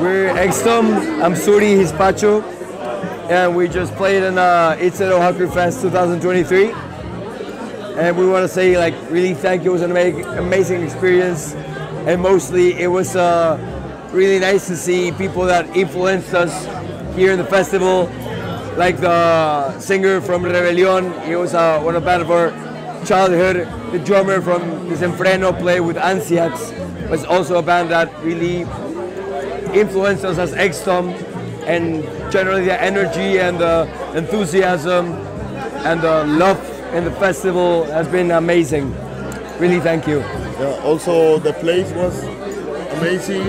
We're Ex-Dom, I'm Suri, he's Pacho, and we just played in uh, Izero Hardcore Fest 2023. And we want to say, like, really thank you. It was an ama- amazing experience, and mostly it was uh, really nice to see people that influenced us here in the festival, like the singer from Rebelión. He was uh, one of band of our childhood. The drummer from Desenfreno played with Ansiax. Was also a band that really influenced us as Ex-Dom, and generally the energy and the enthusiasm and the love in the festival has been amazing. Really, thank you. Yeah, also, the place was amazing.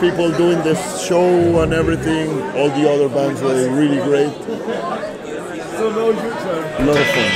People doing this show and everything. All the other bands were really great. So now your turn. A lot of fun.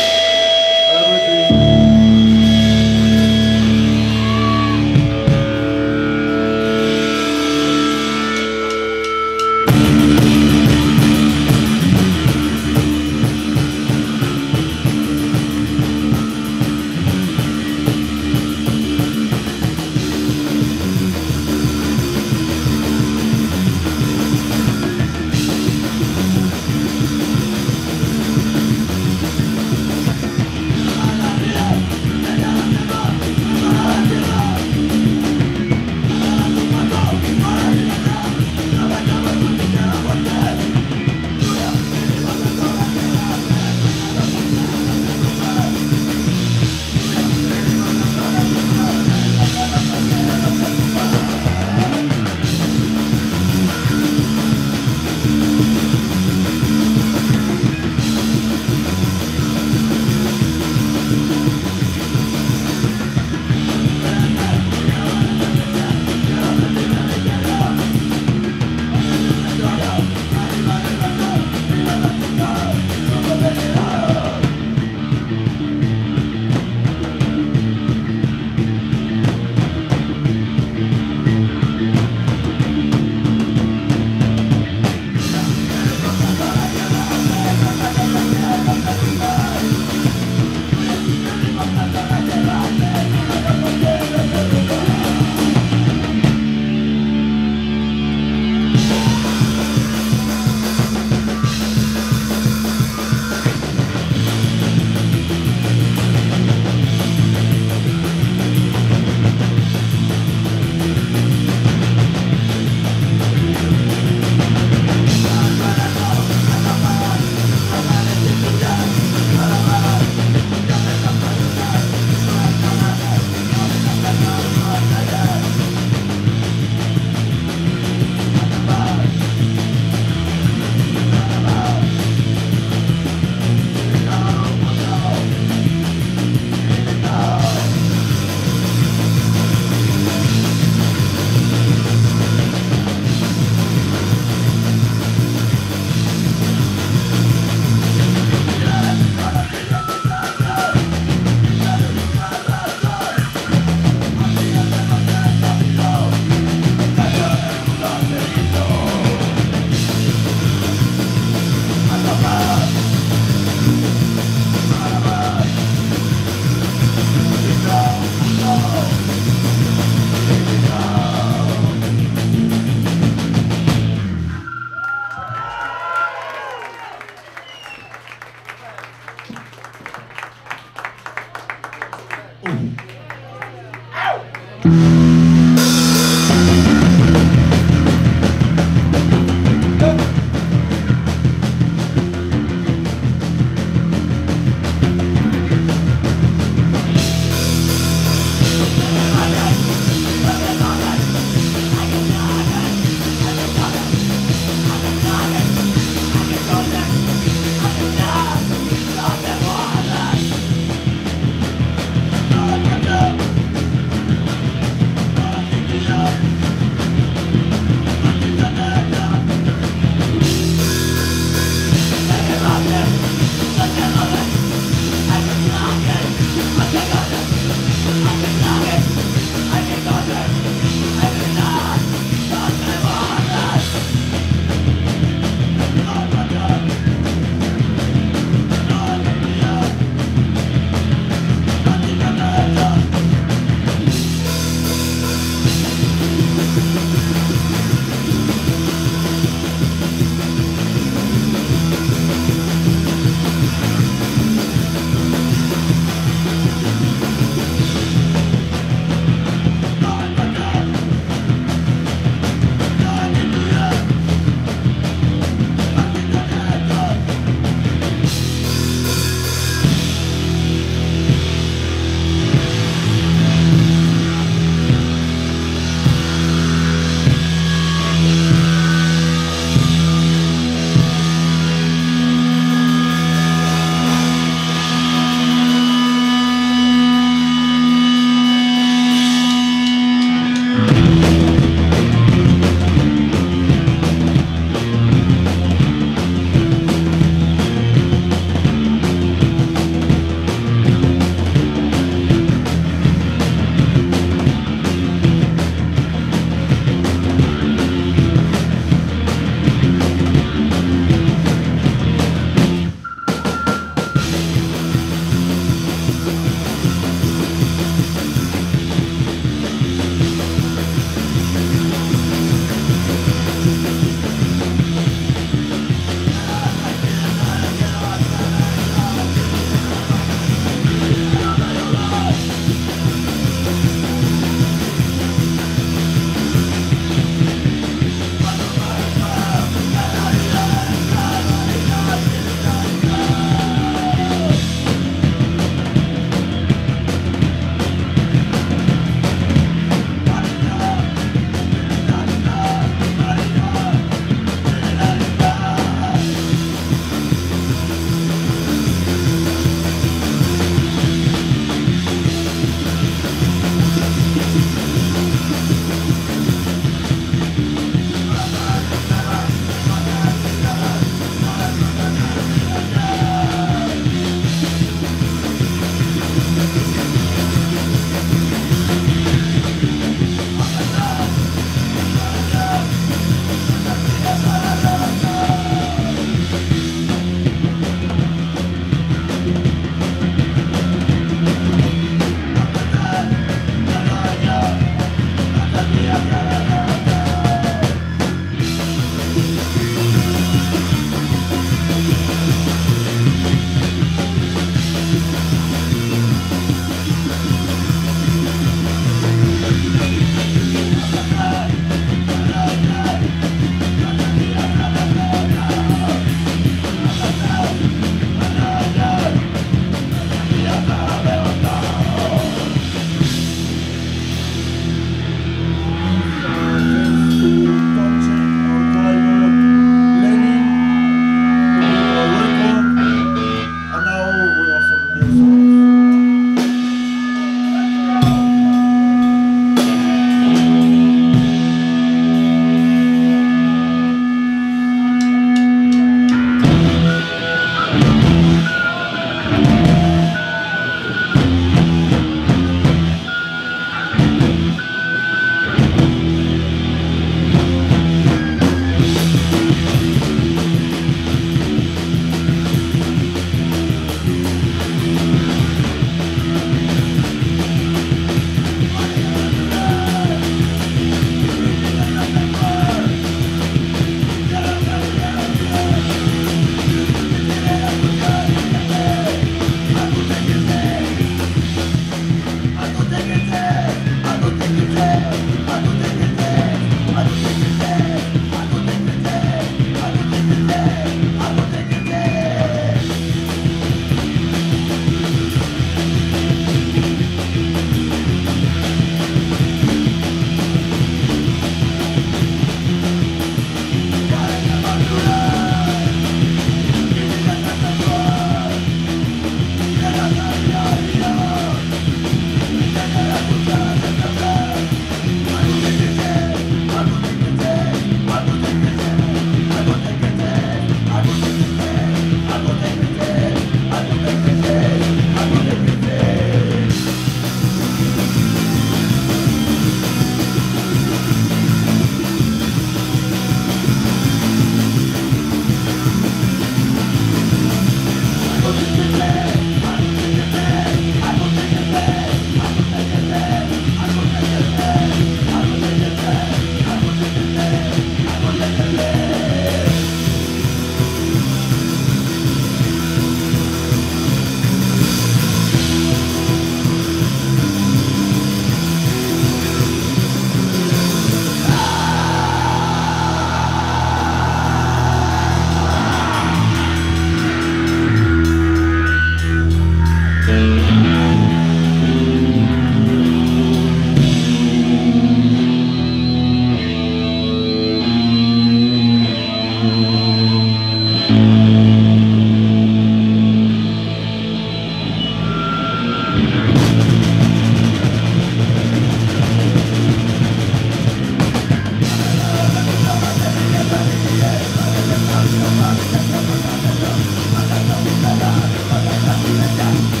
Let's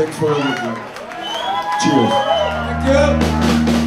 Thanks for everything. Cheers. Thank you.